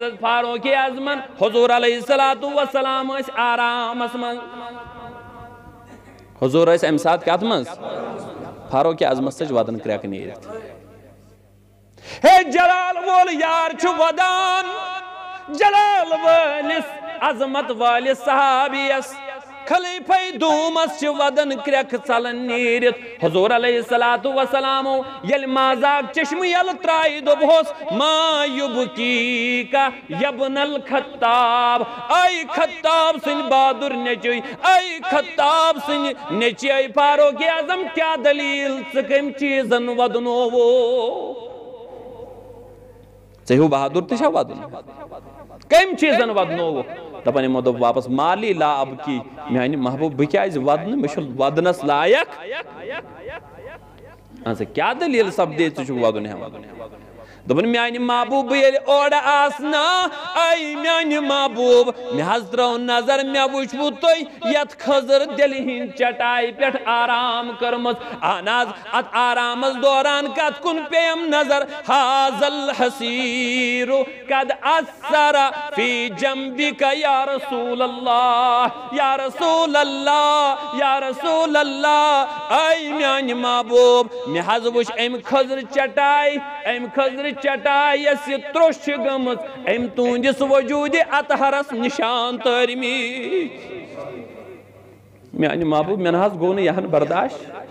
فاروق اعظمن حضور علیہ السلام اس آرام اسمن حضور اس امساد کیا من فاروق اعظمت سج ودن کریک نیرت ہے۔ جلال وول یار چھو ودان، جلال والس عظمت والس صحابیس خلیفہ دومس چھ ودن کرک ژلن نیرت۔ حضور علیہ الصلوۃ والسلام یل مازاق چشم یل ترائی دوبہس ما یبکی کا یبن الخطاب۔ اے خطاب سن بہادر نچوی اے خطاب سن نچی فاروق اعظم کیا دلیل ژٕ کم چیزن ودنوو ژے ہیو بہادر تہ چھا ودن۔ کم چیزن ودنوو دپان یمو دوپ واپس مالی لا اب کی میانی محبوب بہ کیاز ودن؟ مے چھُ ودنس لایق اَن کیا دلیل سپدے ژٕ چھُکھ ودُن ہٮ۪وان دوٚپُن میانہِ محبوٗب ییٚلہِ اورٕ آسنا اے میانہِ محبوٗب مےٚ ترٲو نظر مےٚ وٕچھوٕ تُہۍ یتھ خٔزٕر دِلہِ ہِنٛدۍ چٹایہِ پٮ۪ٹھ آرام کٔرمٕژ اہن حظ اتھ آرامس دوران کتھ کُن پیٚیَم نظر حاضل حسیٖرو قد اثر فی جنبِک یا رسول اللہ یا رسول اللہ یا رسول اللہ اے میانہِ محبوٗب مےٚ وٕچھ امہِ خٔزٕر چٹاے امہِ خٔزرِ چٹائی یس یہ تروش گمت ام تونجس وجود اتحرس نشان ترمی میانی محبوب میں نحاز گونے یہاں برداشت۔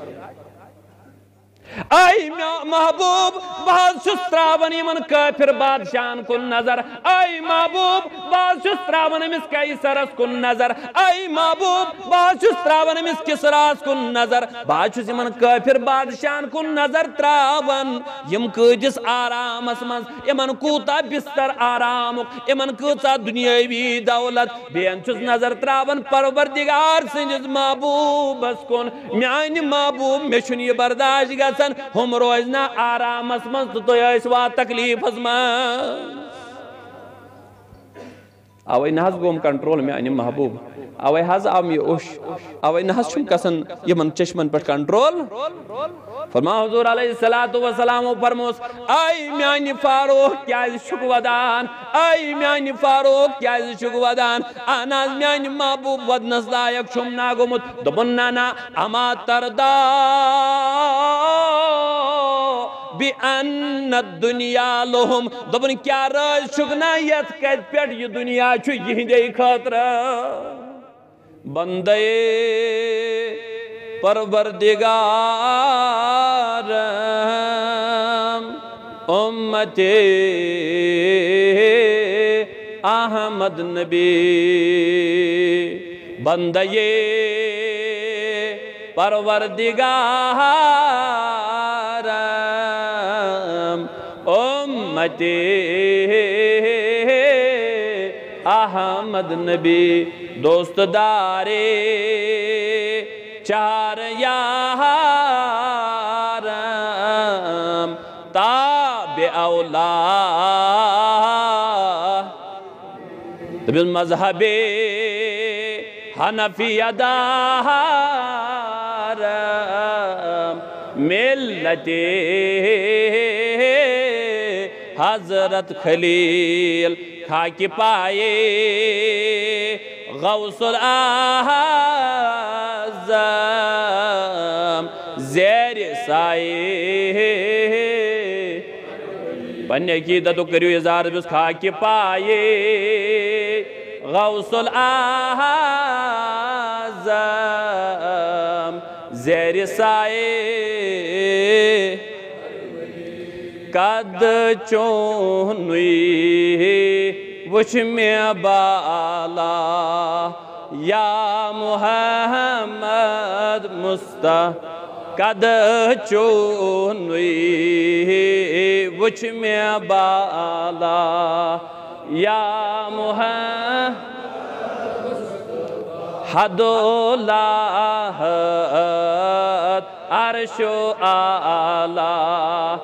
اے محبوب، بہت چھس تراون یمن کافر بادشاہن کن نظر۔ اے محبوب، بہت چھس تراون امس قیصرس کن نظر۔ اے محبوب، بہت چھس تراون امس کسراس کن نظر۔ بہت چھس یمن کافر بادشاہن کن نظر تراون۔ یم کجس آرامس من یمن کوتا بستر آرامک۔ یمن کچا دنیاوی دولت۔ بین چھس نظر تراون۔ پروردگار سنجز محبوبس کن۔ میانی محبوب میں چھن یہ برداشت گژھان ہم روزنا آرامس من تو تو اس تکلیفس من اوے نہ گوم کنٹرول میں میانہِ محبوب. اوے حظ آو مےٚ اوٚش. اوے نہ حظ چھُم گژھان یِمن چشمن پٮ۪ٹھ کنٹرول. فرما حضور علیہ الصلوۃ والسلام فرموس. اے میانہِ فاروق کیازِ چھُکھ ودان اے میانہِ فاروق کیازِ چھُکھ ودان اہن حظ میانہِ محبوب ودنس لایق چھُم نا گوٚمُت دوٚپُن نہ نہ اما تردا بأن الدنيا لهم۔ دوبن کیا راز چھگنا یت کت پٹ یہ دنیا چھو یہندے خاطر بندے، پروردگار، امت احمد نبی۔ بندے، پروردگار امت احمد نبی دوست دارے چار یارم تاب اولا دبیل مذہب حنفی دارم ملت حضرت خلیل خاک پائے، غوث الاعظم، زیر سائے۔ پنہ عقیدتو کریو اظہار بس خاک پائے۔ غوث الاعظم، زیر سائے۔ قد چونوی وچھ میں بالا یا محمد مصطفیٰ قد چونوی وچھ میں بالا یا محمد حد لاحت عرش و آلہ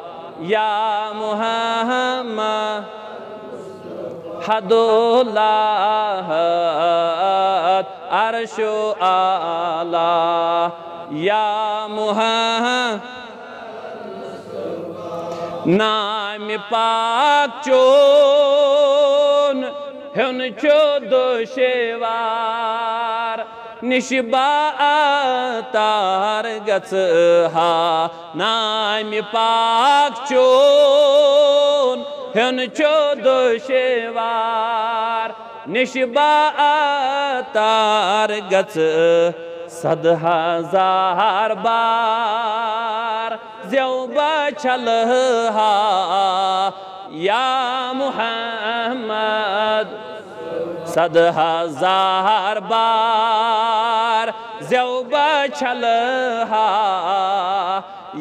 یا محمد حد لاحت عرش و آلہ یا محمد، نام پاک چو ہن چو دوشوار نشبا تار گچ ہا نام پاک چون ہن چو دوشوار نشبا تار گچ صد ہزار بار زیو بچل ہا یا محمد صد ہزار بار زیو بچلہا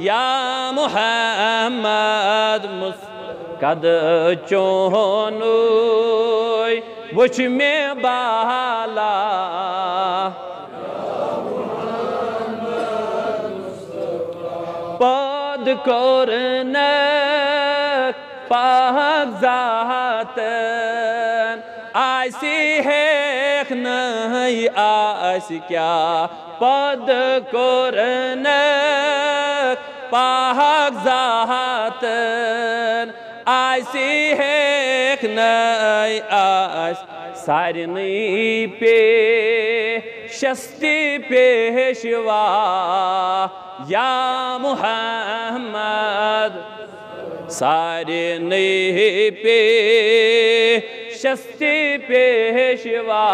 یا محمد مسکد چونوی وچ میں بالا۔ پاد کرنک پاک ذاتن آسی ہیک نہیں آسی کیا پاد کرنک پاک ذاتن آسی ہیک نہیں آسی سارنی پہ شستی پیشوا۔ یا محمد سارنی پہ شستی پیشوا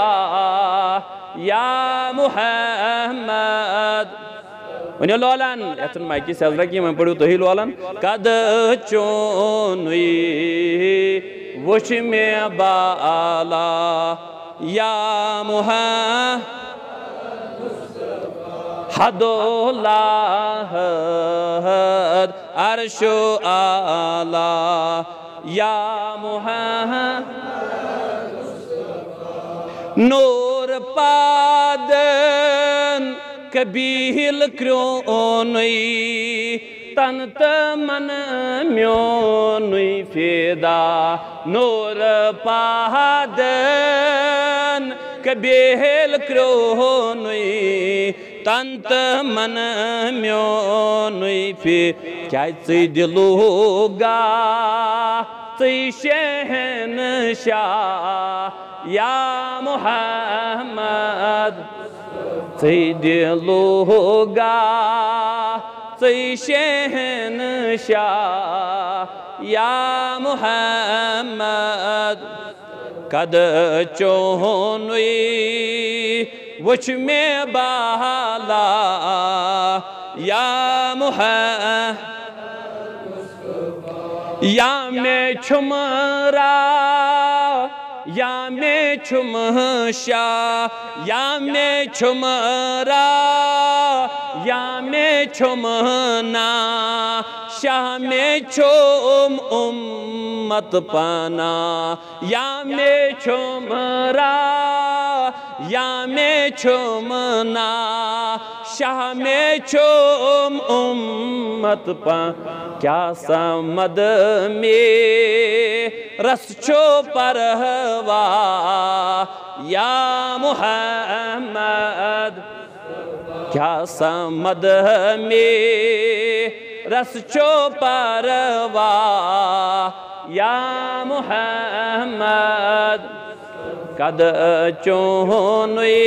یا محمد. ونیو لولان ایتن مائکی سے حضرہ کی میں پڑھو تو ہی لولان قد چونوی وش میں بالا یا محمد. حد اللہ عرش و آلہ یا محمد. نور پادن کبیل کرونی تنت من میونی فیدا؟ نور پادن کبیل کرونی تنت من میونی فی، کیا تی دلو گا؟ شہن شاہ یا محمد تی دلو گا تی شہن شاہ یا محمد، قد چونوی، وچ میں بالا، یا محمد، یا میں چھمرا یا میں چھم شاہ یا میں چھمرا یا میں چھمنا شاہ میں چھم امت پانا یا میں چھمرا یا میں چھمنا شاہ میں چھم امت پانا کیا سمد میں رس چھو پر ہوا یا محمد، کیا سمد میں رس چھو پر ہوا یا محمد، قد چونوی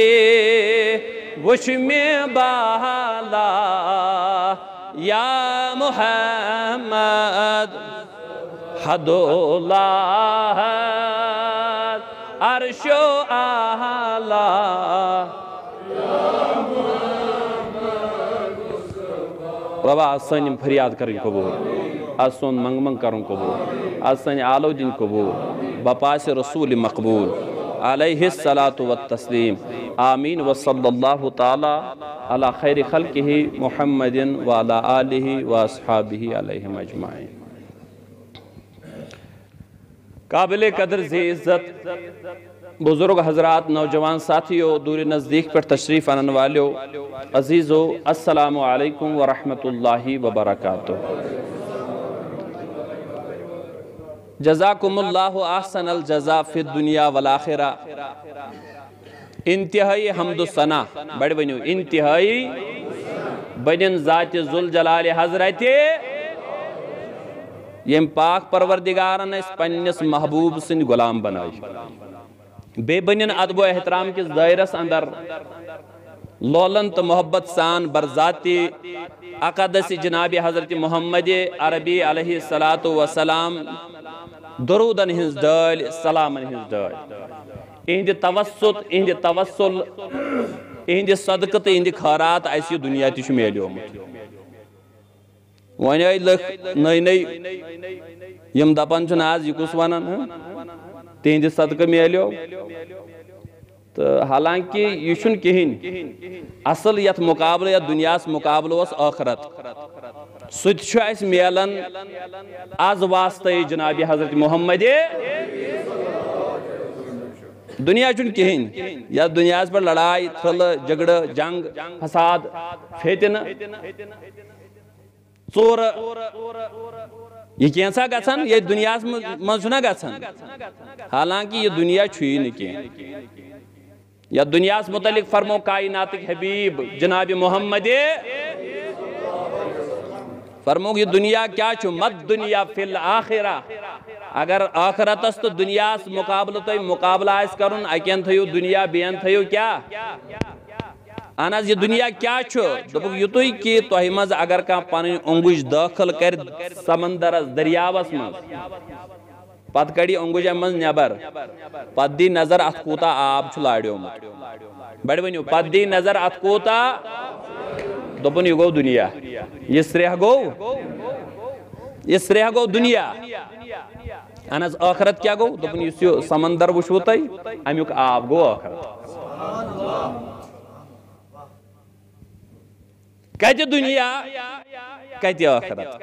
وش میں بالا، یا محمد حد اللہ عرش و آلہ روا آز سنیم فریاد کریں قبول آز سون منگ منگ کرن قبول آز سن آلو دین قبول بپاس رسول مقبول۔ علیہ الصلاة والتسلیم۔ آمین. وصلی اللہ تعالی علی خیر خلقہ محمد وعلی آلہ واصحابہ علیہم اجمعین. قابل قدر زی عزت بزرگ حضرات، نوجوان ساتھیو، دور نزدیک پر تشریف آنن والیو عزیزو السلام علیکم ورحمت اللہ وبرکاتہ. جزاکم اللہ احسن الجزا فی الدنیا والآخرہ. انتہائی حمد و ثنا. بڑھ بنیو. انتہائی بنین ذات ذوالجلال حضرت یم پاک پروردگارن اس پنس محبوب سن غلام بنائی. بے بنین ادب و احترام کس دائرس اندر لولن تو محبت سان برذاتی اقدس جناب حضرت محمد عربی علیہ الصلات والسلام درودن ہنز دال سلامن ہنز دال اہند توسط اہند توسل اہند صدقہ تو اہند خیرات اس دنیا تہ میلیومت ون آئی لکھ، نئی نئی، یم دپان آز یہ کس ونان ہاں؟ تہند صدقہ میلیو تو حالانکہ یہ چھن کہین، اصل یت مقابلہ یا دنیا مقابلہ اس آخرت۔ سوت چھو اس از واسطہ جناب حضرت محمد۔ دنیا چھن کہین یا دنیا پر لڑائی، تھل جگڑ جنگ، فساد فتن ژور یہ کینسا گژھان یہ دنیا من چھنا حالانکہ یہ دنیا چھوئی نہ یا دنیا متعلق فرمو کائنات حبیب، جناب محمد۔ فرمو یہ دنیا کیا چھو؟ مت دنیا فی الاخرہ۔ اگر آخرت است تو دنیا مقابلہ تو مقابلہ اس کرن۔ اکین تھیو دنیا بین تھیو کیا؟ اہن یہ جی دنیا کیا چھو؟ دپک یتوی کہ تۄہہِ منٛز اگر کان کانٛہہ پنٕنۍ اوٚنگُج دٲخل کرِ سمندرس دریاوس منٛز پتہٕ کڑی اوٚنگُج امہِ منٛز نٮ۪بر پتہٕ دی نظر اتھ کوٗتاہ آب چھُ لاریومُت بڑِ ؤنِو پتہٕ دی نظر اتھ کوٗتاہ دوٚپُن یہِ گوٚو دُنیا یہِ سرٛیٚح گوٚو یہِ سرٛیٚح گوٚو دُنیا اہن حظ ٲخرت کیٛاہ گوٚو دوٚپُن یُس یہِ سمندر وٕچھوٕ تۄہہِ امیُک آب گوٚو ٲخرت کتہِ دنیا کتہِ ٲخرت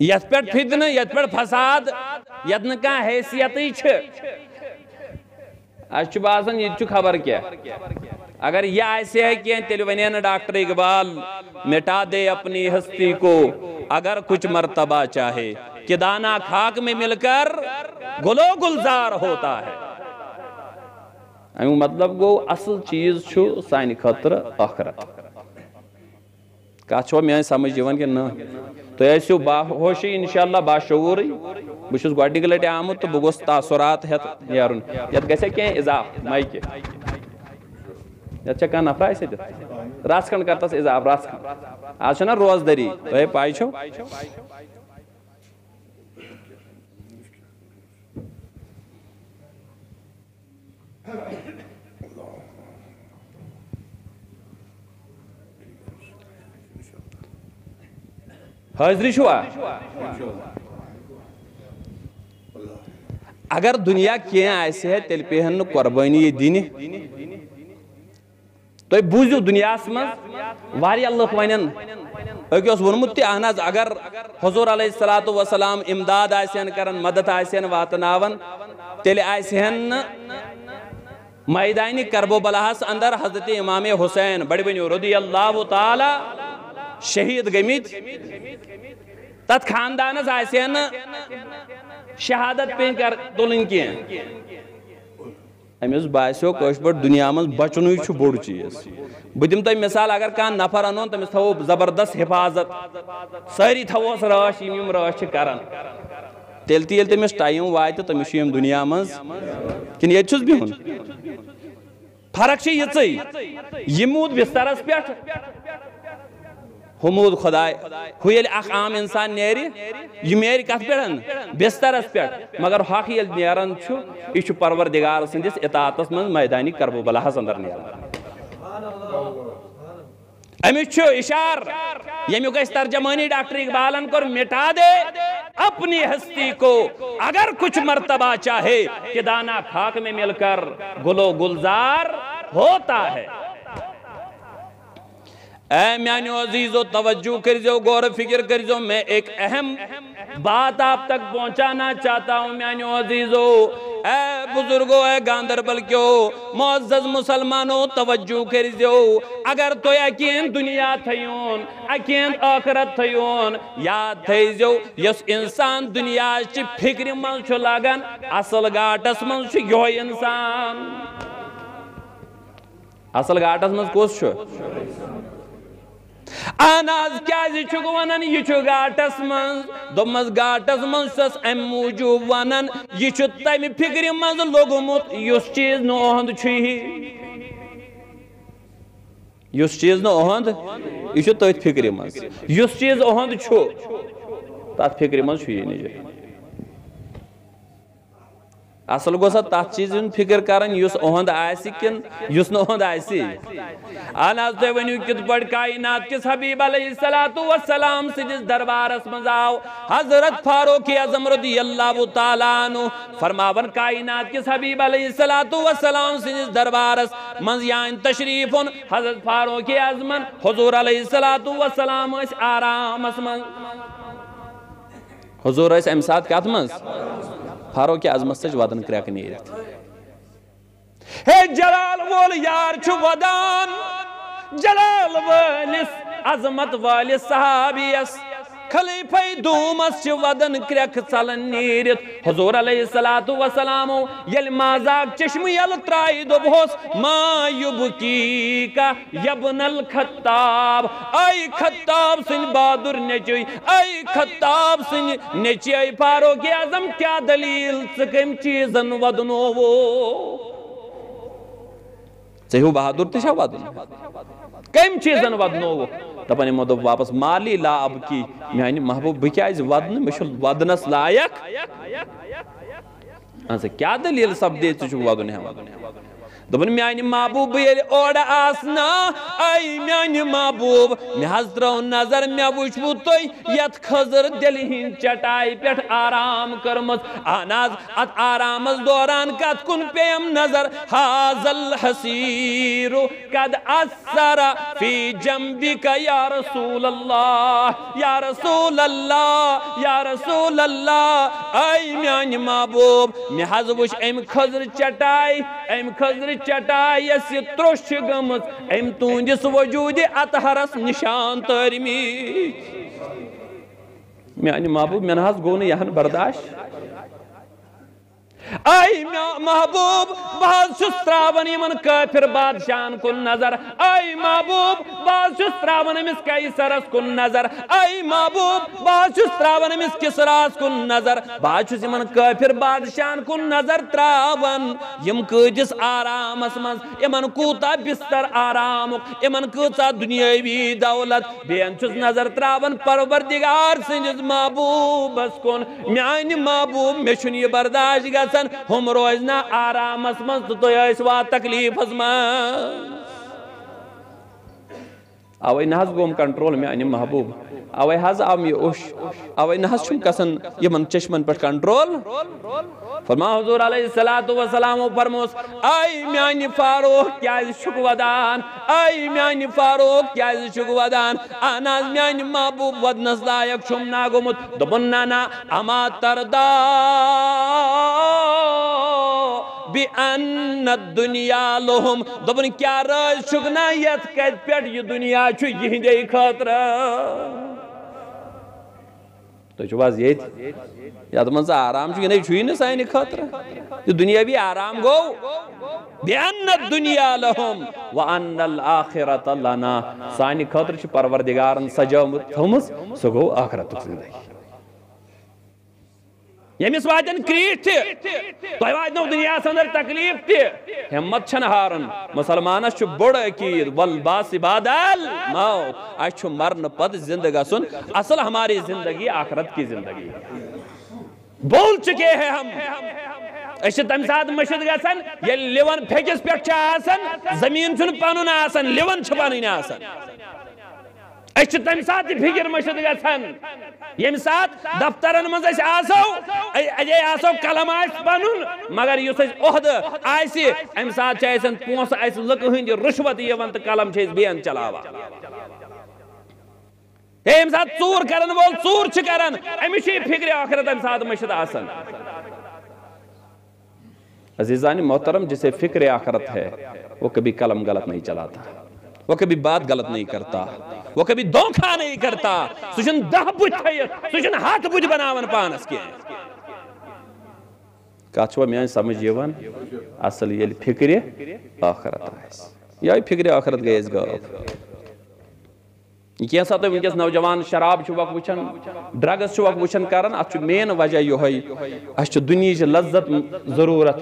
یتھ پٮ۪ٹھ فتنہٕ یتھ پٮ۪ٹھ فساد یتھ نہٕ کانٛہہ حیثیتٕے چھِ اَسہِ چھُ باسان ییٚتہِ چھُ خبر کیٛاہ اگر یہ آسہِ ہے کینٛہہ تیٚلہِ ونے ڈاکٹر اقبال مٹا دے اپنی ہستی کو، اگر کچھ مرتبہ چاہے، کہ دانا خاک میں مل کر گلو گلزار ہوتا ہے۔ امیُک مطلب گوٚو اصل چیٖز چھُ سانہِ خٲطرٕ ٲخرت کتھ چھوا میٲنۍ سمجھ یِوان کِنہٕ نہ تُہۍ ٲسِو باہوشی انشاءاللہ باشعوٗرٕے بہٕ چھُس گۄڈنِکہِ لٹہِ آمُت تہٕ بہٕ گوٚژھ تاثرات ہٮ۪تھ نیرُن یتھ گژھِ کینٛہہ اضافہٕ مایکہِ یتھ چھا کانٛہہ نفرا اسہِ ییٚتٮ۪تھ رژھ کھنٛڈ کر تس اضافہٕ رژھ کھنٛڈ آز چھےٚ نا روزدٔری تۄہے پاے چھو۔ حاضری چھوا اگر دنیا کینٛہہ آسہِ ہے تیٚلہِ پیٚہن نہٕ قۄربٲنی یہِ دِنہِ تُہۍ بوٗزِو دُنیاہس منٛز واریاہ لُکھ ونن أکۍ اوس ووٚنمُت تہِ اہن اگر حضوٗر علیہ الصلاتُ وسلام امداد آسن کران مدد آسن واتناوان تیٚلہِ آسہِ ہن نہٕ میدانہِ کربوبلاہس اندر حضرت امام حسین بڑِ ؤنِو رضی اللہ تعالیٰ شہید گٔمٕتۍ تتھ خاندانس آسہِ شہادت پیٚنۍ کر تُلٕنۍ کینٛہہ أمِس باسیو کٲشِر پٲٹھۍ دُنیا منٛز بچنُے چھُ بوٚڑ چیٖز۔ مثال اگر کانٛہہ نفر انون تٔمِس تھاوو زبردست حفاظت۔ سٲری تھاوہوس رٲچھ یِم یِم رٲچھ چھِ کران تیٚلہِ تہِ ییٚلہِ تٔمِس ٹایم واتہِ تٔمِس چھُ فرق چھِ یِژٕے بسترس پٮ۪ٹھ ہُہ موٗد خۄداے ہُہ عام انسان نیرِ یہِ نیرِ کتھ پٮ۪ٹھ بسترس پٮ۪ٹھ مگر ہۄکھ ییٚلہِ نیران چھُ یہِ چھُ پروردگار سٕنٛدِس اطاعتس منٛز میدانی کربوبلاہس انٛدر نیران أمِس چھُ اِشار ییٚمیُک أسۍ ترجمٲنی ڈاکٹر اقبالن کوٚر مٹا دے، اپنی ہستی کو اگر کچھ مرتبہ چاہے، کہ دانا خاک میں مل کر گلو گلزار ہوتا ہے۔ اے میانو عزیزو توجہ کرزو غور فکر کرزو میں ایک اہم بات آپ تک پہنچانا چاہتا ہوں میانو عزیزو اے بزرگو، اے گاندربل کیو معزز مسلمانو، توجہ کرزو اگر تو یقین دنیا تھیون، یقین آخرت تھیون، یاد تھیزو، یس انسان دنیا چی فکر من چھو لاگن، اصل گاٹس من چھو انسان۔ اصل گاٹس من کس چھو اہن آز کیازِ چھُکھ ونان یہ چھُ گاٹس منٛز. دوٚپمس گاٹس منٛز چھُسس امہِ موٗجوٗب ونان یہِ چھُ تمہِ فِکرِ منٛز لوٚگمُت یُس چیٖز نہٕ اُہُنٛد چھُیی یُس چیٖز نہٕ اُہُنٛد یہِ چھُ تٔتھۍ فِکرِ منٛز. یُس چیٖز اُہُنٛد چھُ تتھ فِکرِ منٛز چھُ یی نہٕ اصل گوسا تات چیز ہن فکر کرن یس اہند آسی کن یس نہ اہند آسی آن آز تو ونیو کت پڑ کائنات کس حبیب علیہ السلام سجس دربارس من آو حضرت فاروق اعظم رضی اللہ تعالیٰ عنہ فرماون، کائنات کس حبیب علیہ السلام سجس دربارس من یان تشریف حضرت فاروق اعظم حضور علیہ السلام اس آرام اس من حضور اس امساد کیا کات من فاروق اعظمت سچ ودن کریک نیرت ہے۔ جلال وول یار چھو ودان جلال والس عظمت والس صحابیس خلیفہ دومس چھ ودن کرک چلن نیرت. حضور علیہ السلام یل مازاک چشم یل ترائی دو بہوس ما یبکی کا یبن الخطاب. آئی خطاب سن بادر نچوئی. آئی خطاب سن نچی نچوئی فاروق اعظم کیا دلیل سکم چیزن ودنو وہ؟ ژےٚ بہادر تہِ چھا ودُن؟ کٔمۍ چیٖزن ودنووُ دپان یمو دوٚپ واپس مالی لا اب کی میانہِ محبوب بہٕ کیازِ ودنہٕ مےٚ چھُ ودنس لایق اہن سا کیٛاہ دٔلیٖل سپدے ژٕ چھُکھ ودُن ہٮ۪وان دوٚپُن میانہِ محبوٗب ییٚلہِ اورٕ آسنا آے میانہِ محبوٗب مےٚ حظ ترٲو نظر مےٚ وٕچھوٕ تُہۍ یتھ خٔزٕر دِلہِ ہِنٛدۍ چٹایہِ پٮ۪ٹھ آرام کٔرمٕژ اہن حظ اتھ آرامس دوران کتھ کُن پیٚیَم نظر حاضل حسیٖرو قد اثر فی جمبِکا یا رسول اللہ یا رسول اللہ یا رسول اللہ آے میانہِ محبوٗب مےٚ حظ وٕچھ امہِ خٔزرٕ چٹاے امہِ خٔزرٕ چٹائی یس یہ تروش گمت ام تونجس وجود اتحرس نشان ترمی میں آنی محبوب میں نحاز گونے یہاں برداشت۔ آئی محبوب باز چھس تراون یمن کافر بادشاہن کن نظر۔ آئی محبوب باز چھس تراون امس قیصرس کن نظر۔ آئی محبوب باز چھس تراون امس کسراس کن نظر۔ باز چھس یمن کافر بادشاہن کن نظر۔ تراون، یم کجس آرامس من یمن کوتا بستر آرامک یمن کچا دنیاوی دولت۔ بین چھس نظر۔ تراون، پروردگار سنجز محبوبس کن۔ میانی محبوب میں چھن یہ برداشت گژھان ہم روزنا آرامس من تو تو وا تکلیفس من اوے نہ حظ گوم کنٹرول میں ان محبوب اوے حظ آو می اوش اوے نہ حظ چھم کسن یمن چشمن پر کنٹرول فرما حضور علیہ الصلوۃ والسلام فرموس اے میانی فاروق کیا شک ودان اے میانی فاروق کیا شک ودان انا میانی محبوب ودنس لایق چھم نا گمت دبن نا اما تردا بی بأن الدنيا لهم۔ دبن کیا راز چھکنا یت کت پیٹ یہ دنیا چھو یہندے خاطر تو چھو باز یعنی یہ یا تو منسا آرام چھو نہیں چھوئی نسائنی خاطر یہ دنیا بھی آرام گو بأن الدنيا لهم۔ وأن الآخرة لنا۔ سانی خاطر چھو پروردگارن سجاو تھمس سگو آخرت تک زندگی۔ یمس واتن کریٹ تہ تہ واتنو دنیا اندر تکلیف تہ ہمت چھن ہارن۔ مسلمانس چھ بڑ عقید۔ ول باس موت اس چھ مرن پت زندہ گسن اصل ہماری زندگی، آخرت کی زندگی۔ بول چکے ہیں ہم۔ اس تم سات مشد گسن یہ لیون پھیکس پہ آسن زمین چھن پنن آسن لیون چھ پنن آسن اس تم سات فکر مشد گھن یم سات دفترن مز آسو اجے آسو قلم آس پن مگر اس عہد آس ام سات پونس آس لک ہند رشوت یوان تو قلم بین چلاوا یم سات ژور کرن وول ژور کران امس فکر آخرت ام سات مشد آسان عزیزانی محترم جسے فکر آخرت ہے وہ کبھی قلم غلط نہیں چلاتا وہ کبھی بات غلط نہیں کرتا، وہ کبھی دھوکہ نہیں کرتا۔ سوچن دہ بجھ تھیت سوچن ہاتھ بجھ بناون پانس کے۔ کات چھوا میان سمجھ یوان اصل یہ فکر آخرت آئیس یا فکر آخرت گئی اس گاو یہ سا تھی ونکس نوجوان شراب وق وچان ڈرگس وق وچان کران ات مین وجہ یہ اس دنیا لذت ضرورت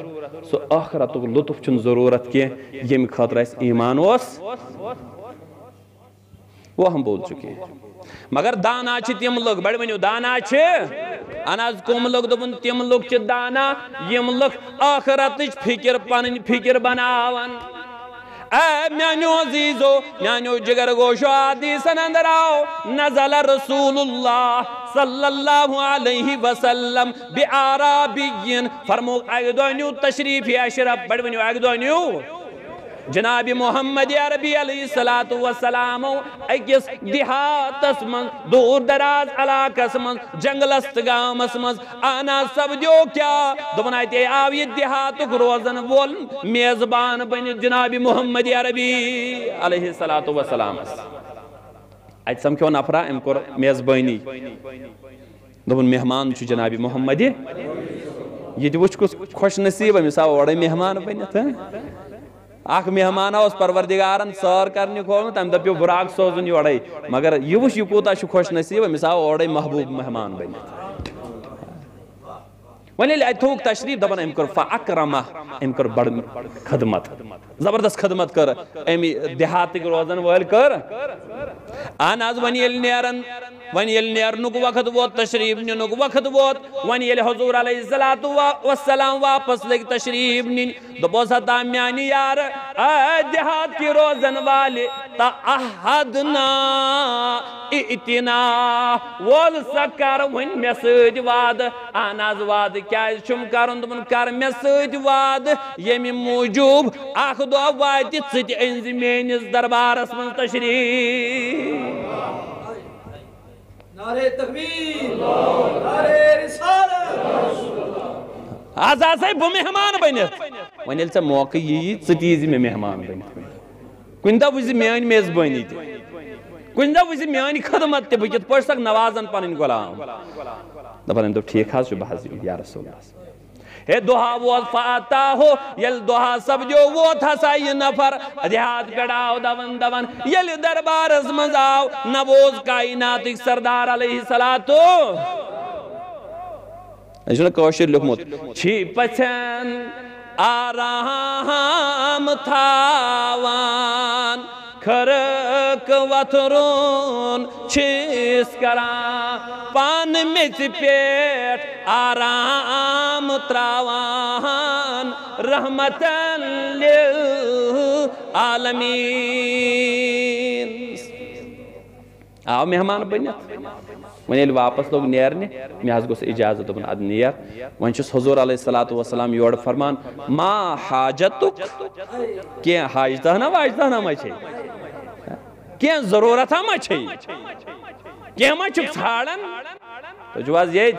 سو آخرت لطف چھ ضرورت کی یم خاطر اس ایمان اس وہ ہم بول چکے ہیں مگر دانا چھ تم لوگ بڑ ونیو دانا چھ اناز کم لوگ دبن تم لوگ چھ دانا یم لوگ آخرت فکر پن فکر بناون اے میانیو عزیزو میانیو جگر گوشو حدیثن اندر آو نزل رسول اللہ صلی اللہ علیہ وسلم بی آرابیین، فرمو اگدونیو تشریفی اشرف بڑھ ونیو اگ جناب محمد عربی علیہ السلام اکس دیہاتس من دور دراز علاقس من جنگلست گامس من آنا سب جو کیا؟ دبن آئیتے آو یہ دیہاتک روزن وول میزبان بن جناب محمد عربی علیہ السلام ات سمکھو نفرا ام کور میزبانی دبن مہمان چھ جناب محمد. یہ وچ کس خوش نصیب امس آو اوڑے مہمان بنت اخ مہمان اس پروردگارن سر کرنے کھول تم دپیو براق سوزن یوڑے۔ مگر یہ وش یہ کوتا خوش نصیب امس آو اوڑے محبوب مہمان بنت ون یل ات تشریف دپان ام کر فاکرمہ ام کر بڑ خدمت۔ زبردست خدمت کر۔ امی دیہاتک روزن ول کر۔ ان از ون یل نیرن ون یل نیرنک وقت ووت تشریف نینک وقت ووت ون یل حضور علیہ الصلات والسلام واپس لگ تشریف نین دپو ستا میانی یار اے دیہات کی روزن والے تعہدنا ائتنا وول سکر ون مسج واد ان از واد کیا چم کرن دمن کر مے سۭتۍ واد ییٚمہِ موٗجوٗب اکھ دۄہ واتہِ ژٕ تہِ أنزِ میٲنِس دربارس منٛز تشریٖف۔ آز آسے بہٕ مہمان بٔنِتھ۔ وۄنۍ ییٚلہِ ژےٚ موقعہٕ یی ژٕ تہِ ییٖزِ مےٚ مہمان بٔنِتھ۔ کُنہِ دۄہ وٕچھزِ میٲنۍ میزبٲنی تہِ۔ کُنہِ دۄہ وٕچھزِ میٲنۍ خدمت تہِ بہٕ کِتھ پٲٹھۍ سکھ نوازن پنٕنۍ غلام۔ دپان أمۍ دوٚپ ٹھیٖک حظ چھُ یا رسول ہے دہا ووت فاتا ہو، یل دہا سب جو ووت ہسا یہ نفر۔ دیہات پیڑاو دون دون۔ یل دربارس منز آو نبوز کائنات ایک سردار علیہ السلاتو ایسا کوشر لکھمت چھی پچھن آرام تھاوان۔ کھرک وطرون چھس کران پان میچ پیٹ آرام تراوان رحمتن للعالمین۔ آو مہمان بنیت۔ ون یل واپس لوگ نیرنے مے حض گوس اجازت دپن اد نیر۔ ون چھس حضور علیہ الصلوۃ والسلام یور فرمان، ما حاجتک؟ کی حاجتہ نہ واجتہ نہ مچے؟ کی ضرورت ما چھے کی ما چھ ژھاڑن تو جو از یہ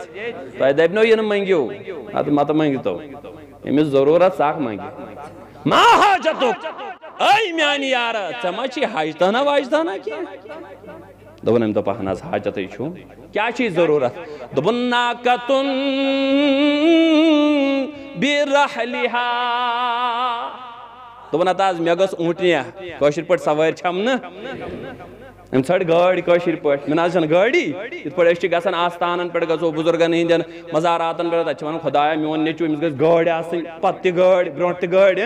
تو دپنو یہ منگیو اد مت منگتو امس ضرورت ساک منگی ما حاجتک ای میانی یار ژے ما چھ حاجتہ نہ واجتہ نہ کی؟ دبن ام دپا ہناز حاجت چھو۔ کیا چیز ضرورت؟ دبن ناکتن برحلها دبن اتاز میگس اونٹنیا کوشر پٹ سوار چھمن ام ژھڑ گاڑی کٲشِر پٲٹھۍ مےٚ نہ حظ چھَنہٕ گاڑی۔ یِتھ پٲٹھۍ أسۍ چھِ گژھان آستانَن پٮ۪ٹھ گژھو بُزرگَن ہٕنٛدٮ۪ن مزاراتَن پٮ۪ٹھ تَتہِ چھِ اچھا وَنان خۄدایا میون نیٚچوٗ أمِس گژھِ گٲڑۍ آسٕنۍ پَتہٕ تہِ گٲڑۍ برٛونٛٹھ تہِ گٲڑۍ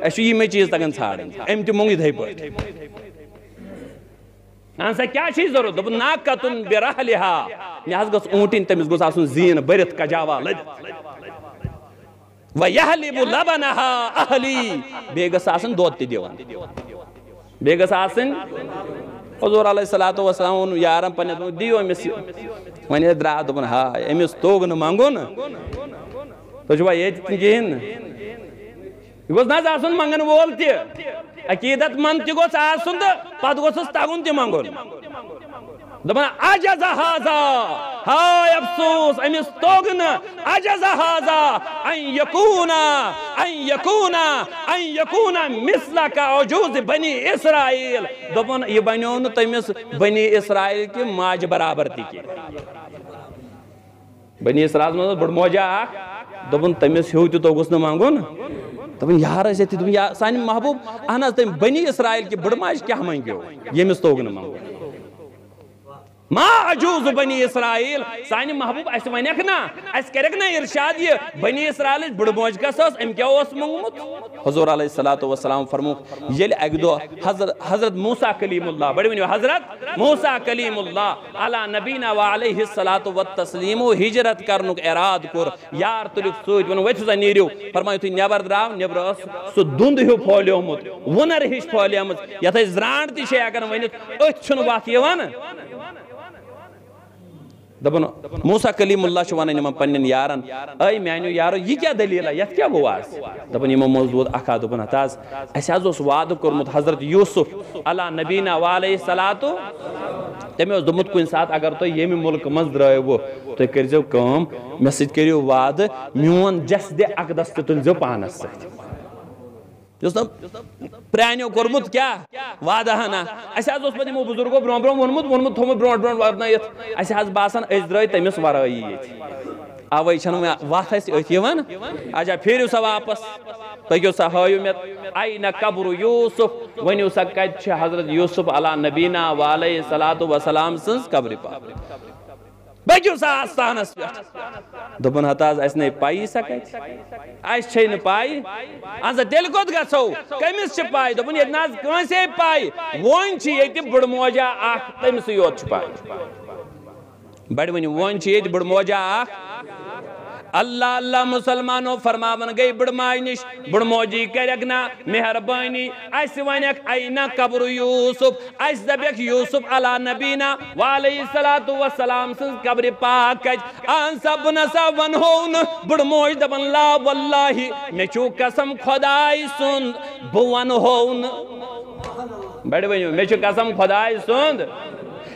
اَسہِ چھُ یِمَے چیٖز تَگان ژھانٛڈٕنۍ أمۍ تہِ موٚنگ یِتھَے پٲٹھۍ اہن سا کیا چیز ضرورت دوٚپُن ناکتُن برحلِہا مےٚ حظ گٔژھ اوٗنٹِنۍ تٔمِس گوٚژھ آسُن زیٖن بٔرِتھ کجاوا لٔدِتھ اَہلی بیٚیہِ گٔژھ آسٕنۍ دۄد تہِ دِوان بیٚیہِ گٔژھ آسٕنۍ حضور علیہ الصلوۃ والسلام پننٮ۪ن دوٚپُن دِیِو أمِس یہِ وۄنۍ ییٚلہِ درٛاو دوٚپُن ہاے أمِس توٚگ نہٕ منٛگُن تُہۍ چھُوا ییٚتہِ تہِ کِہیٖنۍ نہٕ یہ گوٚژھ نہ حظ آسُن منٛگن وول تہِ عقیٖدت منٛد تہِ گوٚژھ آسُن پتہٕ گوٚژھُس تگُن تہِ منٛگُن دپان عجز هذا. ہاے افسوس امس توگ نہ عجز هذا. ان يكون ان يكون ان يكون مثلك عجوز بني اسرائيل دپن یہ بنیو نہ تمس بنی اسرائیل کی ماج برابر تہ کی. بنی اسرائیل من بڑ موجا اخ دپن تمس ہیو تہ توگس نہ مانگون دپن یار ٲسۍ دپن یا سانہِ محبوب اہن حظ تٔمۍ بنی اسرائیل کہِ بڑٕ ماجہِ کیٛاہ منٛگیو ییٚمِس توگ نہٕ منٛگُن ما عجوز بنی اسرائیل؟ سانی محبوب اس ونیک نا اس کرک نا ارشاد یہ بنی اسرائیل بڑ موج کس اس ام کیا اوس منگمت حضور علیہ الصلوۃ والسلام فرمو یل اک دو، حضرت حضرت موسی کلیم اللہ، بڑی ونیو حضرت موسی کلیم اللہ، علی نبینا و علیہ الصلوۃ والتسلیم، ہجرت کرنک اراد کور یار تلک سوت ون وچ نیریو، فرمایو تی نیبر دراو، نیبر اس، سو دند ہیو پھولیومت، ونر ہش پھولیومت یتھ زرانڈ تی شے اگر ونت اچھ چھن وات یوان دپن موسیٰ کلیم اللہ چھو ونن یمن پنن یارن. اے میانیو یارو، یہ کیا دلیل ہے؟ یت کیا گو آز دپن یمن موضوع اکھا دپن ہتاز اس حض اس وعد کرمت حضرت یوسف علی نبینا والی صلاتو تمی اس دمت کن ساتھ اگر تو یہ میں ملک مز درائے وہ، تو کرزو کام میں کریو وعد میون جسد اقدس تتنزو پانس سکت جس پرانیو کورمت کیا وعدہ ہنا اسی آز اس پہ دیمو بزرگو برون برون ونمت ونمت تھومت برون برون ورنایت اسی آز باسان اس درائی تمیس ورائی یت آوائی چھنو میں وات ہے ایت یوان آجا پھیریو سا واپس تکیو سا ہایو میں آئینا قبر یوسف ونیو سا کچ چھ حضرت یوسف علی نبینا و علیہ السلام سنس قبر پاک بچو سا آستانس پہ دپن ہتاز اس نے پائی سا سکت اس چھے نہ پائی۔ انسا دل کت گسو کمس چھ پائی۔ دپن یہ ناز کنسے پائی؟ وون چھ یہ بڑ موجا آخ تمس یوت چھ پائی۔ بڑ ونی وون چھ یہ بڑ موجا آخ اللہ اللہ مسلمانوں فرماون گئی، بڑ مائی نش بڑ موجی کرگنا، مہربانی۔ اس ونیک، اینا قبر یوسف اس دبیک یوسف علی نبینا، وعلیہ السلام سن قبر پاکج آن سب نسا ون ہون موج دبن لا واللہ۔ میں چو قسم خدای سن بون ہون۔ بڑ ونیو میں چو قسم خدای سن۔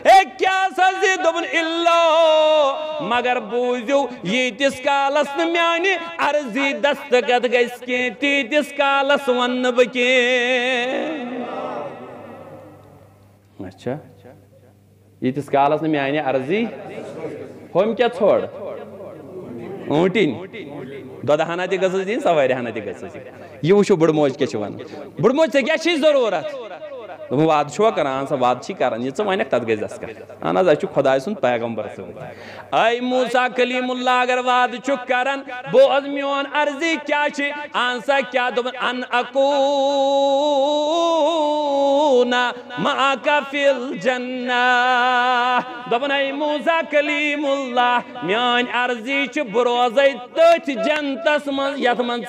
اے کیا سزی دبن اللہ؟ مگر بوزیو، یہ تس کالس میانی عرضی دستگت گیس کی، تی تس کالس ون بکی۔ اچھا۔ یہ تس کالس میانی عرضی؟ ہم کیا چھوڑ؟ اونٹین۔ دودہ ہانا تی گزر دین سواری ہانا تی گزر دین یہ وچھو بڑ موج کے چھوان بڑ موج سے کیا چیز ضرورت؟ دوٚپُن وعدٕ کران سا وعدٕ کران یہِ ژٕ وَنٮ۪کھ تَتھ گژھِ دَسکَت اہن حظ اَسہِ چھُ خۄداے سُنٛد پیغمبر سُنٛد اے موسیٰ کلیم اللہ اگر وعدٕ کران بوز میون عرضی کیٛاہ چھِ اہن سا کیٛاہ دوٚپُن ان اکوٗنا معاکا فی الجنہ. دوٚپُن اے موسیٰ کلیم اللہ میٲنۍ عرضی چھِ بہٕ روزَے تٔتھۍ جنتس منٛز یتھ منٛز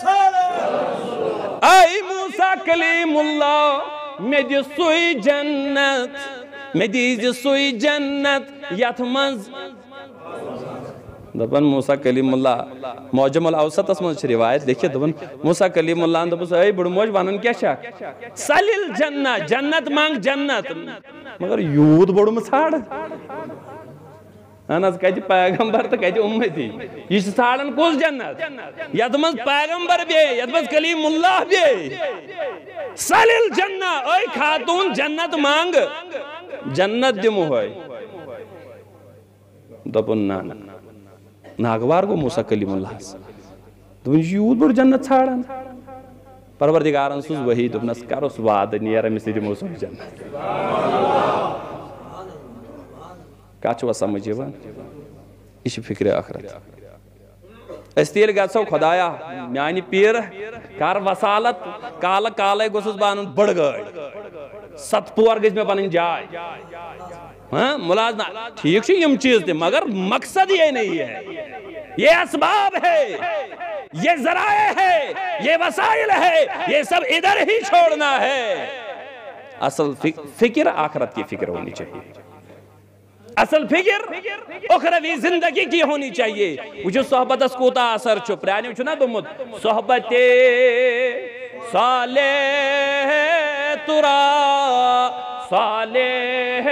ژٕ آسہِ اے موسیٰ کلیم اللہ میں دی سوئی جنت میں دی سوئی جنت یت منز. دپن موسیٰ کلیم اللہ، موجم الاوسط اس منز روایت دیکھئے دپن موسیٰ کلیم اللہ دپس اے بڑ موج ونن کیا شاک؟ سلیل جنہ جنت مانگ جنت. مگر یود بڑ مساڑ. اہن حظ کتہِ پیغمبر تہٕ کتہِ اُمتی۔ یہ چھِ ژھانڈان کُس جنت؟ یتھ منٛز پیغمبر بیٚیہِ، یتھ منٛز کلیم اللہ بیٚیہِ۔ سلیل جنہ اے خاتون جنت منٛگ جنت دِمہوے دوٚپُن، نہ ناگوار گوٚو موسیٰ کلیم اللہس دوٚپُن، یہِ چھُ جنت ژھانڈان پروردگارن سوز وحی دوٚپنس کرُس وعدٕ نیر أمِس تہِ دِمو سۄ جنت۔ کت چھوا سمجھ یوان یہ فکر آخرت اس تیل گژھو خدایا میانہ پیر کر وسالت کال کالے گوسس بانن بڑ گاڑ ست پور گژھِ مےٚ پنٕنۍ جاے ہاں ملازمہ ٹھیک چھُ یم چیز تہِ مگر مقصد یہ نہیں ہے یہ اسباب ہے یہ ذرائع ہے یہ وسائل ہے یہ سب ادھر ہی چھوڑنا ہے اصل فکر آخرت کی فکر ہونی چاہیے اصل فکر اخروی زندگی کی ہونی چاہیے۔ وہ صحبت اس کوتا اثر چھو پرانی چھو نا دمت صحبت صالح ترا، صالح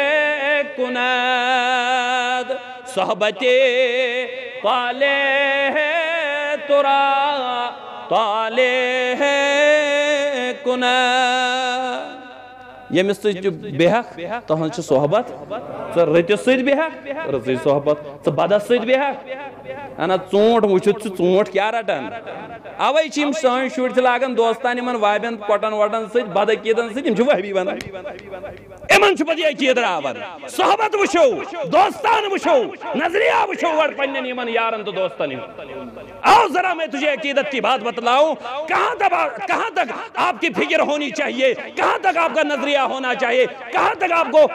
کند۔ صحبت طالح ترا، طالح کند۔ یمس تو بے حق صحبت۔ ژٕ رٔتِس سۭتۍ بیٚہکھ رٕژٕے صحبت ژٕ بدس سۭتۍ بیٚہکھ انا ژوٗنٛٹھ وٕچھِتھ ژٕ ژوٗنٛٹھ کیٛاہ رٹان اوے چھِ یِم سٲنۍ شُرۍ تہِ لاگان دوستان یِمن وابٮ۪ن کۄٹن وۄٹن سۭتۍ بدعقیٖدن سۭتۍ یِم چھِ وہبی بنان یِمن چھُ پتہٕ یہِ عقیٖد راوان صحبت وٕچھو دوستان وٕچھو نظریہ وٕچھو گۄڈٕ پننٮ۪ن یِمن یارن تہٕ دوستن ہُنٛد آؤ ذرا میں تجھے عقیدت کی بات بتلاؤں کہاں تک کہاں تک آپ کی فکر ہونی چاہیے کہاں تک آپ کا نظریہ ہونا چاہیے کہاں تک آپ کو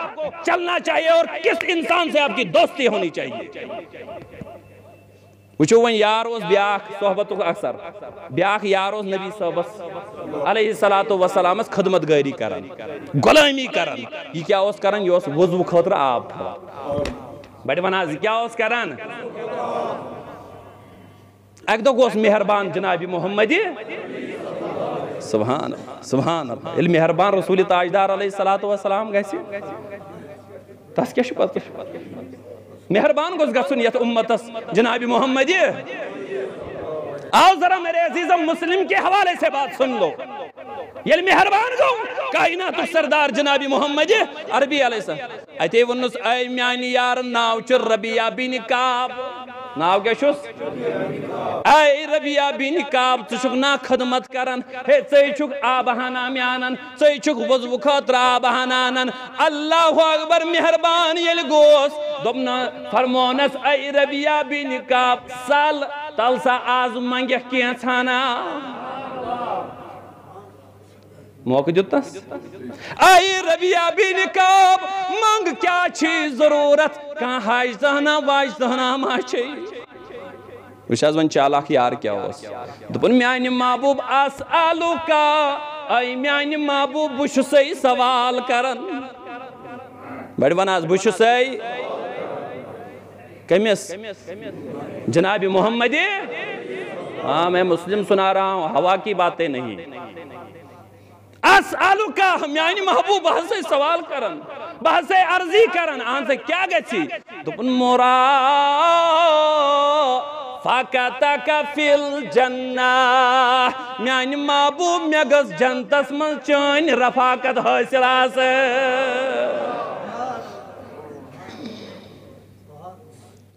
چلنا چاہیے اور اور کس انسان سے آپ کی دوستی ہونی چاہیے؟ وچھو ون یار اوس بیاکھ صحبتُک اثر بیاکھ یار نبی صٲبس علیہ الصلوۃ والسلامس خدمت گٲری کران غلٲمی کران یہ کیا اوس کران یہ اوس وضو خٲطرٕ آب تھاوان بڑِ ون یہ کیا اوس کران اکہ دۄہ گوس مہربان جناب محمد۔ سبحان اللہ سبحان اللہ۔ ییٚلہِ مہربان رسول تاجدار علیہ الصلوۃ والسلام گژھِ تس کیٛاہ چھُ پتہٕ؟ مہربان گوز گسن یت امتس، جناب محمد آؤ ذرا میرے عزیزم مسلم کے حوالے سے بات سن لو۔ یل مہربان گو، کائنات سردار جناب محمد عربی علیہ السلام۔ اتے ونس، اے میانی یار ناو چر ربیہ بن کعب۔ ناو کیا شوس؟ اے ربیہ بین کعب ژٕ نا خدمت کرن۔ ہے ژے چھک آب ہنا میانن ژے چھک وضو خٲطرٕ آبہانانن۔ اللہ اکبر مہربان یل گوس۔ دبنا فرمونس، اے ربیہ بین کعب، سال تلسا آز منگیکھ کینٛژھانا موقع دیتس اے ربیہ بن کعب، منگ کیا چھی ضرورت؟ کان حاج زہنا واج زہنا ما چھی؟ وچھ حظ ون چالاک یار کیا اوس دپن میانہِ محبوب اسالو کا اے میانہِ محبوب بہٕ چھُسے سوال کران بڑِ ون حظ بہٕ چھُسے کٔمِس جناب محمد ہاں میں مسلم سنا رہا ہوں، ہوا کی باتیں نہیں۔ اسالو کا میانی محبوب، بہت سوال کرن، بہت عرضی کرن، آن سے کیا گچی دپن مورا، فاکتک فی الجنہ میانی محبوب، میگز جنتس من چین رفاقت حاصل آسے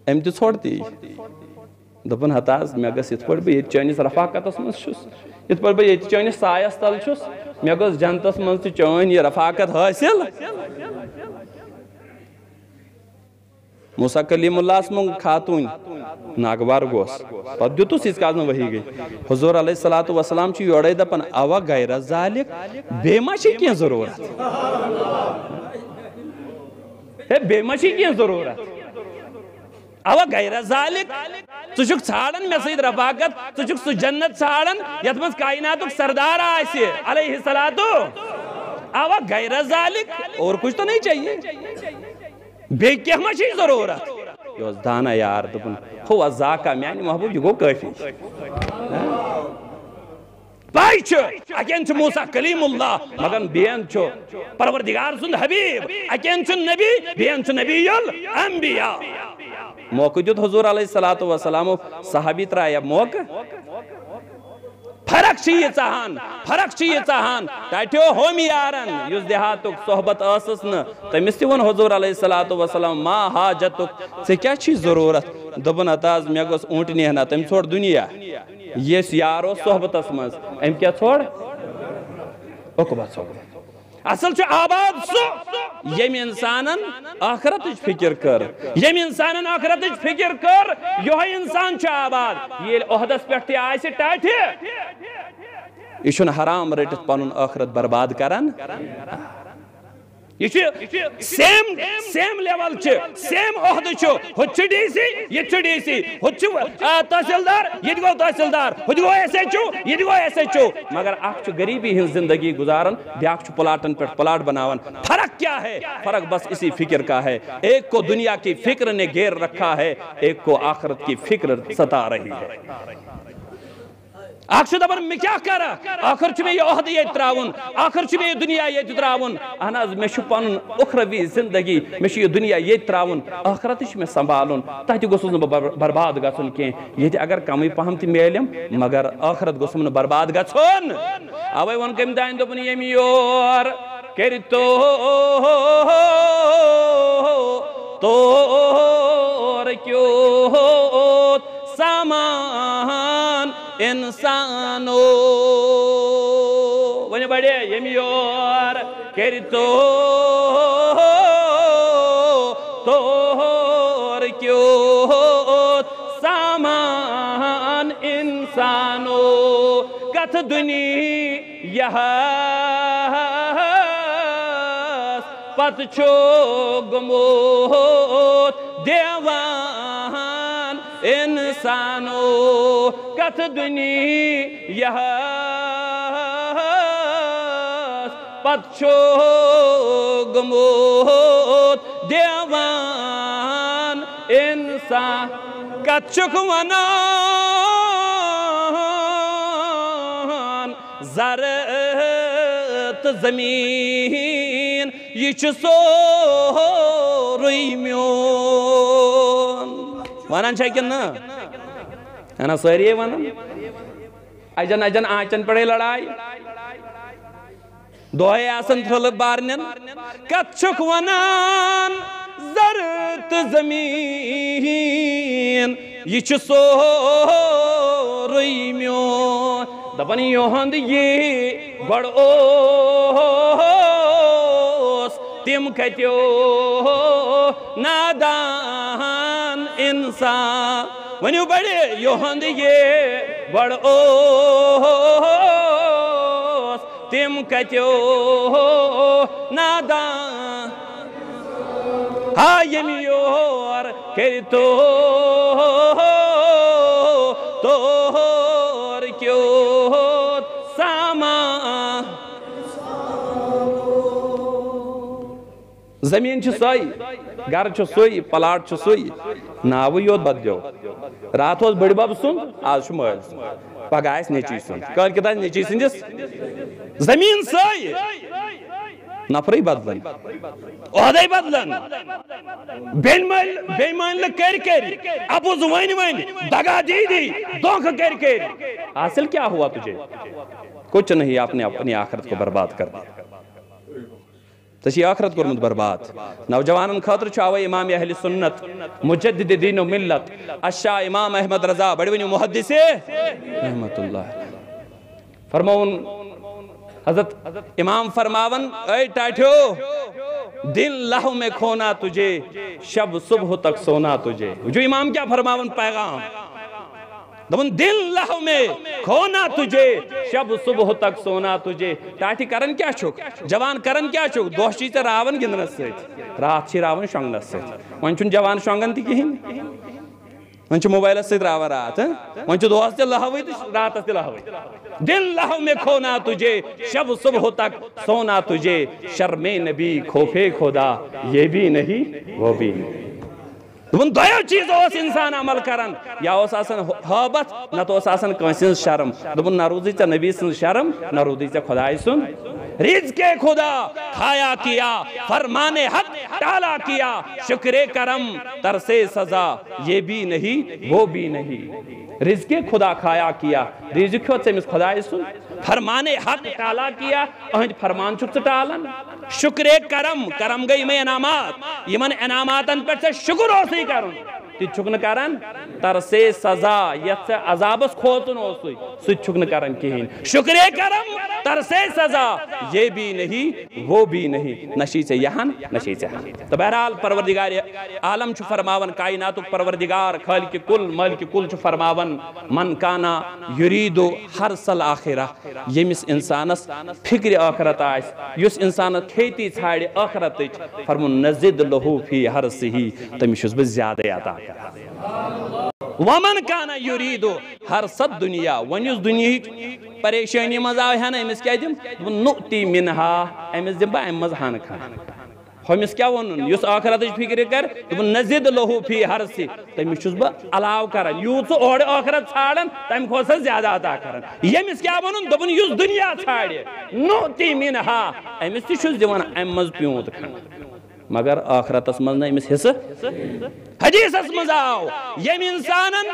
ام تہِ جی ژھۄٹتی دپن ہتاز مےٚ گٔژھ یِتھ پٲٹھۍ بہٕ ییٚتہِ چٲنِس رفاقتس منٛز چھُس یِتھ پٲٹھۍ بہٕ ییٚتہِ چٲنِس سایس تل چھُس، مےٚ گٔژھ جنتس منٛز تہِ چٲنۍ یہِ رفاقت حٲصِل۔ موسا کلیم اللہ منٛگ خاتوٗن ناگوار گوس۔ پتہٕ دیُتُس یِژ کالس نہٕ ؤہی گٔے۔ حضور علیہ الصلوۃ والسلام چھُ یورے دپان، اوا غیر ذالِک بیٚیہِ ما چھِ کینٛہہ ضروٗرت؟ ہے بیٚیہِ ما چھِ کینٛہہ ضروٗرت۔ اوا غیر ذالک ژٕ چھُکھ ژھانڈان مےٚ سۭتۍ رفاقت ژٕ چھُکھ سُہ جنت ژھانڈان یتھ منٛز کائناتُک سردار آسہِ علیہ الصلاتُ اوا غیر ذالک، اور کچھ تو نہیں چاہیے۔ بیٚیہِ کینٛہہ ما چھے ضروٗرت دانا یار دوٚپُن ہوا زاکا میانہِ محبوب یہِ گوٚو کٲفی پاے چھُ اکین چھُ موسا کلیم اللہ مگر بیٚین چھُ پروردگار سُنٛد حبیب، اکین چھُ نبی بیٚین چھُ نبی الانبیاء موقع دیت حضور علیہ الصلوۃ والسلام صحابی ترایا موقع؟ فرق چھ یہ چاہان؟ فرق چھ یہ چاہان؟ ٹٹیو ہوم یارن یس دیہاتک صحبت ٲسٕس نہٕ تٔمِس تہِ ووٚن حضور علیہ الصلوۃ والسلام، ما حاجتک ژےٚ کیٛاہ چھی ضروٗرت؟ دوٚپُن ہتا حظ مےٚ گوٚژھ اوٗنٛٹنی ہنا تٔمۍ ژھوٚڑ دُنیا۔ یس یار اوس صحبتس منٛز أمۍ کیٛاہ ژھوٚڑ اُقبا ژھوٚڑ اصل چھُ آباد سُہ ییٚمہِ اِنسانن ٲخرتٕچ فِکر کٔر ییٚمہِ اِنسانن ٲخرتٕچ فکر کر یِہوے انسان چھُ آباد ییٚلہِ عہدس پٮ۪ٹھ تہِ آسہِ ٹاٹھِ یہِ چھُنہٕ حرام رٔٹِتھ پنُن آخرت برباد کرن یہ سیم سیم لیول سیم عہدہ ہُتہِ چھُ. ڈی سی، ییٚتہِ چھُ ڈی سی. ہُتہِ چھُ تحصیلدار، ییٚتہِ گوٚو تحصیلدار. ہُتہِ گوٚو ایس ایچ او ییٚتہِ گوٚو ایس ایچ او مگر اکھ چھُ غریٖبی ہٕنٛز زندگی گُزاران، بیاکھ چھُ پلاٹن پٮ۪ٹھ پلاٹ بناوان. فرق کیا ہے؟ فرق بس اسی فکر کا ہے۔ ایک کو دنیا کی فکر نے گھیر رکھا ہے، ایک کو آخرت کی فکر ستا رہی ہے۔ اکھ چھُ دپان مےٚ کیٛاہ کرٕ ٲخر چھُ مےٚ یہِ عہدٕ ییٚتہِ ترٛاوُن ٲخر چھُ مےٚ یہِ دُنیا ییٚتہِ ترٛاوُن اہن حظ مےٚ چھُ پنُن اُخروی زندگی مےٚ چھُ یہِ دُنیا ییٚتہِ ترٛاوُن ٲخرتٕے چھُ مےٚ سنبھالُن تتہِ گوٚژھُس نہٕ بہٕ برباد گژھُن کینٛہہ ییٚتہِ اگر کمٕے پہم تہِ میلیم مگر ٲخرت گوٚژھُم نہٕ برباد گژھُن اوے ووٚن کٔمۍ تانۍ دوٚپُن ییٚمہِ یور کٔرۍ تو یور تو تور کیوت سامان انسانو، کتھ دنیا پت چھو گموت، دیوان انسانو، کتھ دنیا پت چھو گموت دیوان انسان کتھ چھک ونان زرت زمین یہ چھ سورئی میون ونان چھا کن نا؟ ہے نا ونان اجن اجن آنچن پڑے لڑائی دہے آسن تھل بارنن. کت چھک ونان، زرت زمین. یہ چھ سورئی میون دپن یہند یہ گڑ اوس. تم کتیو نادان انسان. ونیو بڑے یہند یہ گڑ اوس. تم کتیو نادان ہا یم یور کری تو، تور کیوت سامان زمین چھ سوئی، گھر چھ سوئی، پلاٹ چھ سوئی ناوی یوت بدلیو رات اوس بڑی بب سن، آز چھ مٲلۍ سُنٛد پگہ آس نیچی سن کٲلۍ کتا نیچی سندس زمین سوئی نفری بدلن عہدے بدلن بین مل بے مان کر کر ابو زوین وین دگا دی دی دھوکہ کر کر حاصل کیا ہوا تجھے کچھ نہیں آپ نے اپنی آخرت کو برباد کر دیا تسی آخرت کورمت برباد. نوجوانن خاطر چھو آوے امام اہل سنت، مجدد دین و ملت، اشاہ امام احمد رضا بڑی ونی محدث رحمت اللہ فرمون حضرت امام فرماون، اے ٹاٹھو دل لہو میں کھونا تجھے، شب صبح تک سونا تجھے. جو امام کیا فرماون؟ پیغام. دبن دل لہو میں، کھونا تجھے۔ شب صبح تک سونا تجھے۔ ٹاٹھی کرن کیا چھوک جوان کرن کیا چھوک دوشتی سے راون گندنس سے رات چھی راون شنگنس سے ونچن جوان شنگن تی کہیں؟ ون چھ موبائل سے راوا رات ون چھ دوست لہوی تو رات سے لہوی دل لہو میں کھونا تجھے۔ شب صبح تک سونا تجھے۔ شرم نبی خوفے خدا، یہ بھی نہیں، وہ بھی نہیں۔ دون دویو چیز اوس انسان عمل کرن یا اوس آسن حابت نہ تو اوس آسن کنسن شرم دون نہ روزی چا نبی سن شرم نہ روزی چا خدای سن رزق خدا کھایا کیا فرمان حق ٹالا کیا شکر کرم ترسے سزا یہ بھی نہیں وہ بھی نہیں رزق خدا کھایا کیا رزق سے مس خدای سن فرمان حق ٹالا کیا اہند فرمان چھک ٹالن شکر کرم کرم گئی میں انعامات۔ یمن انعاماتن پر سے شکر ہو سی کرن۔ تی چھکن کرن؟ ترسے سزا یت سے عذابس کھوتن ہو سوئی سوئی چھکن کرن کہین۔ شکر کرم ترسے سزا، یہ بھی نہیں، وہ بھی نہیں۔ نشی سے یہن نشی سے ہن تو بہرحال پروردگار عالم چھو فرماون، کائناتو پروردگار خالق کل، ملک کل چھو فرماون، من کانا یریدو ہر سل آخرہ۔ یمس انسانس فکر آخرت آئیس یس انسان کھیتی ژھاڑِ آخرتچ فرمون، نزد لہو فی ہر سہی۔ تمس چھس بہ زیادہ عطا ومن کانا یریدو ہر سب دنیا ون دنیا پریشانی مز آو ہن امس کیا دم؟ نؤتی منہا امس دم بہ ام مز ہن کھان ہمس کیا ونن؟ یس آخرت فکر کر دم نزد لہو فی ہر سی۔ تمس چھس بہ علاو کران یوت سو اور آخرت ژھاڑن تم کھوس زیادہ عطا کران یمس کیا ونن؟ دپن یس دنیا ژھاڑ نؤتی منہا امس تہ چھس دِوان ام مز پیونت مگر آخرتس مز امس حصہ؟ حدیثس مز آو۔ یم انسانن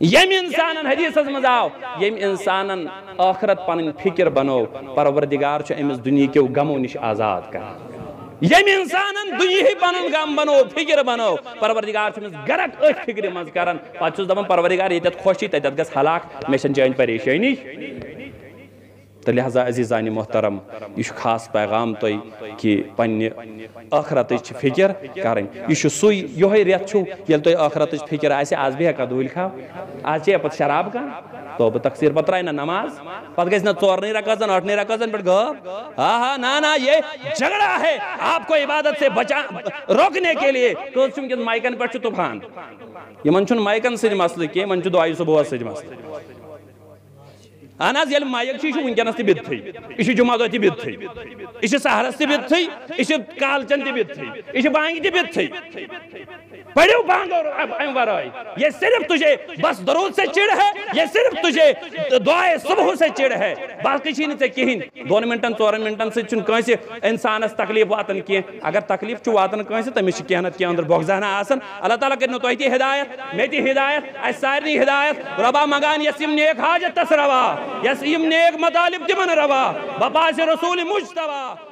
یم انسانن حدیثس مز آو۔ یم انسانن آخرت پنن فکر بنو۔ پروردگار چھ امس دنیا کیو غمو نش آزاد کر۔ یم انسانن دنیا پنن غم بنو، فکر بنو۔ پروردگار چھمس گرک اتھ فکر مز کران پتہ چھس دپان پروردگار یتت خوشی تتت گس ہلاک۔ مے چھن چٲنۍ پریشانی۔ تو لہذا عزیزان محترم یہ خاص پیغام تھی کہ پنہ ٲخرت فکر کریں یہ سوی یہ ریت یل تھی ٲخرت فکر آسہ آز بھی ہیکا دول کھاو آز چھ پتہ شراب کھان تو بہ تقسیر پتہ ترائے نا نماز پتہ گژھِ نا ژورنٕے رکعتن ٲٹھنٕے رکعتن پٮ۪ٹھ غٲب ہاں ہاں نا نا یہ جھگڑا ہے آپ کو عبادت سے بچا روکنے کے لیے تو ونکس مائکن پہ طوفان یمن چھُنہٕ مائکن سۭتۍ مسلہٕ کینٛہہ یمن چھُ دعایہِ صبحس سۭتۍ مسلہٕ اہن حظ ییٚلہِ مایک چھُ یہِ چھُ ونکیٚنس تہِ بِدتھٕے یہِ چھُ جمعہ دۄہ تہِ بِدتھٕے یہِ چھُ سہرس تہِ بِدتھٕے یہِ چھُ کالچن تہِ بِدتھٕے یہِ چھُ بانگہِ تہِ بِدتھٕے پڑھو بانگ اور ام ورائے یہ صرف تجھے بس درود سے چڑ ہے، یہ صرف تجھے دعائے صبح سے چڑ ہے۔ باقی چھ نہ کہین دون منٹن ژور منٹن سے چھ کنس انسانس تکلیف واتن کی اگر تکلیف چھ واتن کنس تمس چھ کینت کی اندر بغزانہ آسن۔ اللہ تعالی کرنو تو تی ہدایت میں تی ہدایت اس سارنی ہدایت۔ ربا مگان یسیم نیک، حاجت تس روا۔ یسیم نیک مطالب تمن روا بپاس رسول مجتبہ